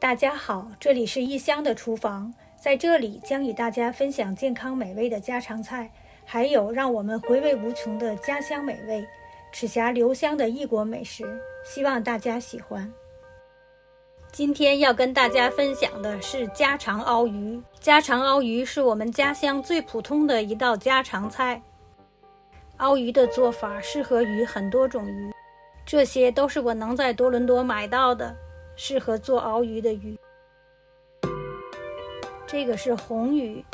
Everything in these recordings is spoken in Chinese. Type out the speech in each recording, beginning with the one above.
大家好，这里是异乡的厨房，在这里将与大家分享健康美味的家常菜，还有让我们回味无穷的家乡美味，齿颊留香的异国美食，希望大家喜欢。今天要跟大家分享的是家常熬鱼。家常熬鱼是我们家乡最普通的一道家常菜。熬鱼的做法适合于很多种鱼，这些都是我能在多伦多买到的适合做熬鱼的鱼。这个是红鱼。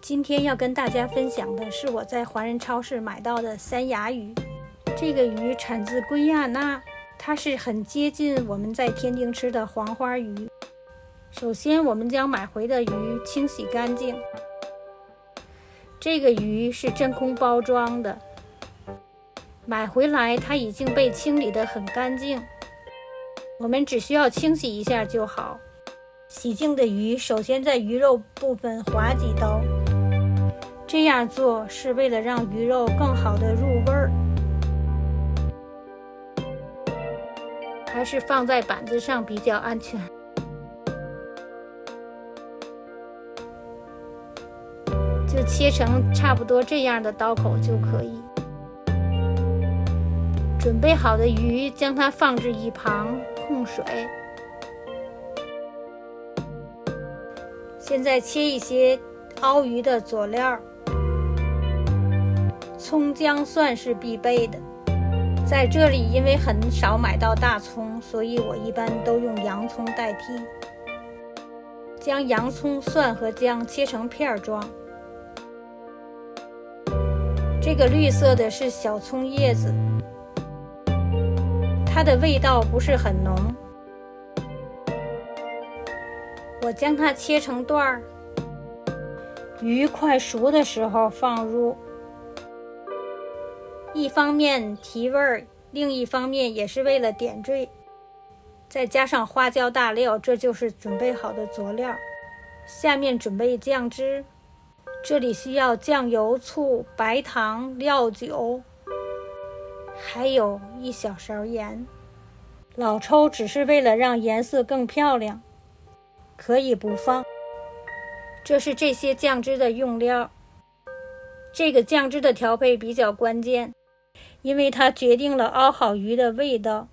今天要跟大家分享的是我在华人超市买到的三牙鱼。这个鱼产自圭亚那。它是很接近我们在天津吃的黄花鱼。首先，我们将买回的鱼清洗干净。这个鱼是真空包装的，买回来它已经被清理得很干净，我们只需要清洗一下就好。洗净的鱼首先在鱼肉部分划几刀，这样做是为了让鱼肉更好的入味儿。还是放在板子上比较安全。就切成差不多这样的刀口就可以。准备好的鱼，将它放置一旁控水。现在切一些熬鱼的佐料，葱姜蒜是必备的。在这里，因为很少买到大葱，所以我一般都用洋葱代替。将洋葱、蒜和姜切成片状。这个绿色的是小葱叶子，它的味道不是很浓。我将它切成段儿，鱼快熟的时候放入。一方面提味儿，另一方面也是为了点缀。再加上花椒大料，这就是准备好的佐料。下面准备酱汁，这里需要酱油、醋、白糖、料酒，还有一小勺盐。老抽只是为了让颜色更漂亮，可以不放。这是这些酱汁的用料。这个酱汁的调配比较关键。因为它决定了熬好鱼的味道。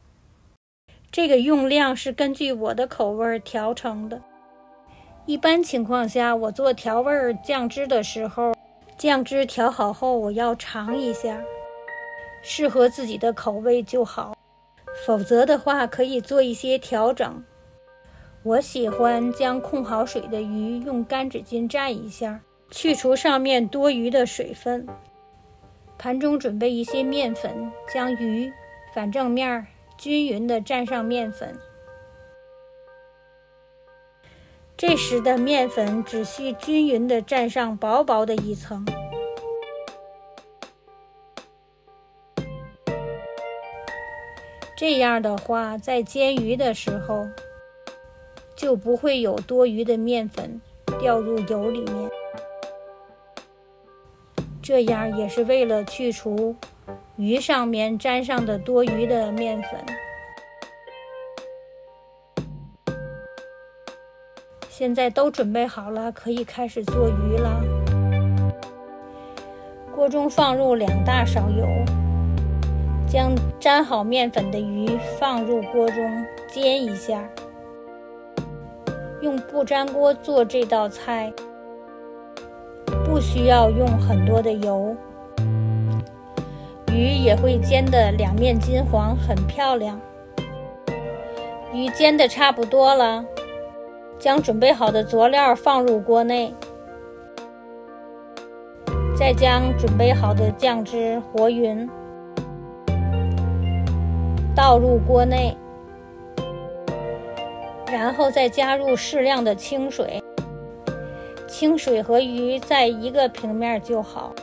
这个用量是根据我的口味调成的。一般情况下，我做调味酱汁的时候，酱汁调好后我要尝一下，适合自己的口味就好。否则的话，可以做一些调整。我喜欢将控好水的鱼用干纸巾蘸一下，去除上面多余的水分。盘中准备一些面粉，将鱼反正面均匀的蘸上面粉。这时的面粉只需均匀的蘸上薄薄的一层，这样的话，在煎鱼的时候就不会有多余的面粉掉入油里面。这样也是为了去除鱼上面沾上的多余的面粉。现在都准备好了，可以开始做鱼了。锅中放入两大勺油，将沾好面粉的鱼放入锅中煎一下。用不粘锅做这道菜。不需要用很多的油，鱼也会煎得两面金黄，很漂亮。鱼煎的差不多了，将准备好的佐料放入锅内，再将准备好的酱汁和匀，倒入锅内，然后再加入适量的清水。清水和鱼在一个平面就好。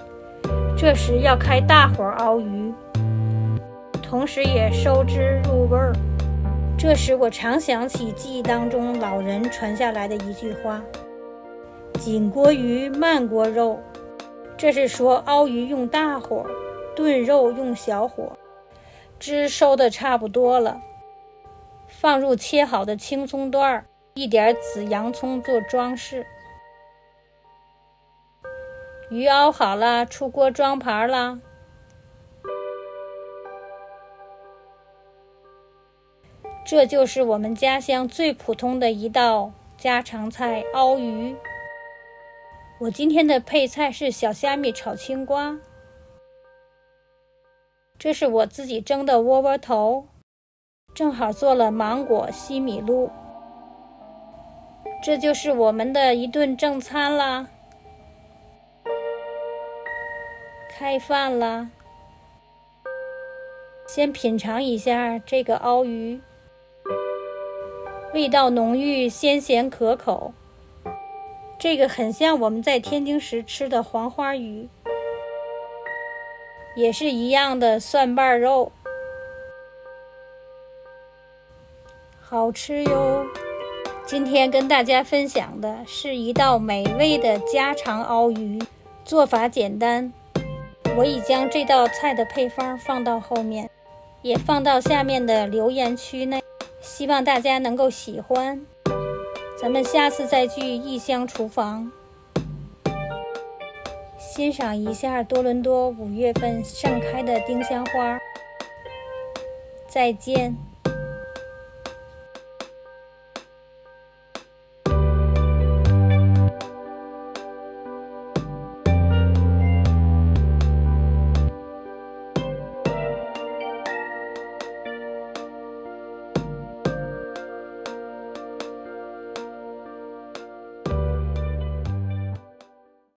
这时要开大火熬鱼，同时也收汁入味儿。这时我常想起记忆当中老人传下来的一句话：“紧锅鱼，慢锅肉。”这是说熬鱼用大火，炖肉用小火。汁收的差不多了，放入切好的青葱段儿。一点紫洋葱做装饰。鱼熬好了，出锅装盘了。这就是我们家乡最普通的一道家常菜——熬鱼。我今天的配菜是小虾米炒青瓜。这是我自己蒸的窝窝头，正好做了芒果西米露。这就是我们的一顿正餐啦。开饭啦，先品尝一下这个熬鱼，味道浓郁，鲜咸可口。这个很像我们在天津时吃的黄花鱼，也是一样的蒜瓣肉，好吃哟。今天跟大家分享的是一道美味的家常熬鱼，做法简单。我已将这道菜的配方放到后面，也放到下面的留言区内，希望大家能够喜欢。咱们下次再聚异乡厨房，欣赏一下多伦多五月份盛开的丁香花。再见。